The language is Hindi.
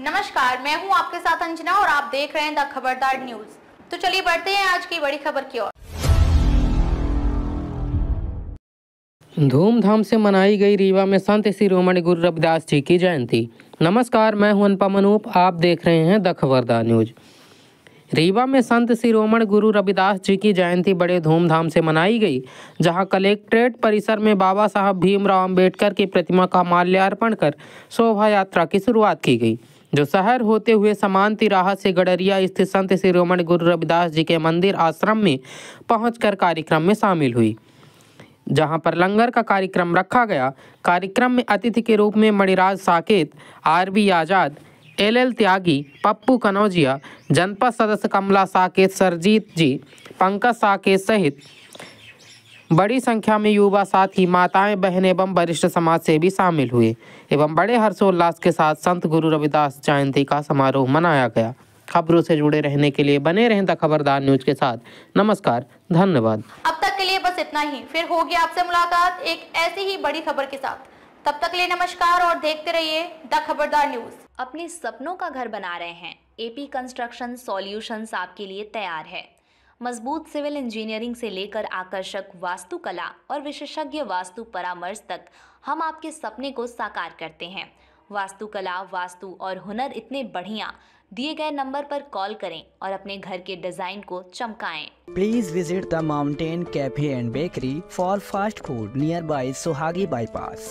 नमस्कार, मैं हूँ आपके साथ अंजना और आप देख रहे हैं द खबरदार न्यूज़। तो चलिए बढ़ते हैं आज की बड़ी खबर की ओर। धूमधाम से मनाई गई रीवा में संत शिरोमणि गुरु रविदास जी की जयंती। नमस्कार, मैं हूँ अनुपम अनूप, आप देख रहे हैं द खबरदार न्यूज़। रीवा में संत शिरोमण गुरु रविदास जी की जयंती बड़े धूमधाम से मनाई गई, जहाँ कलेक्ट्रेट परिसर में बाबा साहब भीमराव अंबेडकर की प्रतिमा का माल्यार्पण कर शोभा यात्रा की शुरुआत की गई। जो शहर होते हुए समान तिराहा से गडरिया स्थित संत शिरोमणि गुरु रविदास जी के मंदिर आश्रम में पहुंचकर कार्यक्रम में शामिल हुई। जहाँ पर लंगर का कार्यक्रम रखा गया। कार्यक्रम में अतिथि के रूप में Maniraj Saket R RB Azad, L L Tyagi, Pappu Kanaujia, जनपद सदस्य कमला साकेत सरजीत जी, पंकज साकेत सहित बड़ी संख्या में युवा साथ ही माताएँ बहन एवं वरिष्ठ समाज से भी शामिल हुए। एवं बड़े हर्षोल्लास के साथ संत गुरु रविदास जयंती का समारोह मनाया गया। खबरों से जुड़े रहने के लिए बने रहें द खबरदार न्यूज़ के साथ। नमस्कार धन्यवाद। अब तक के लिए बस इतना ही। फिर होगी आपसे मुलाकात एक ऐसी ही बड़ी खबर के साथ। तब तक लिए नमस्कार और देखते रहिए द खबरदार न्यूज़। अपने सपनों का घर बना रहे हैं। एपी कंस्ट्रक्शन सॉल्यूशंस आपके लिए तैयार है। मज़बूत सिविल इंजीनियरिंग से लेकर आकर्षक वास्तुकला और विशेषज्ञ वास्तु परामर्श तक हम आपके सपने को साकार करते हैं। वास्तुकला, वास्तु और हुनर इतने बढ़िया। दिए गए नंबर पर कॉल करें और अपने घर के डिज़ाइन को चमकाएँ। Please visit the mountain cafe and bakery for fast food nearby Sohagi Bypass.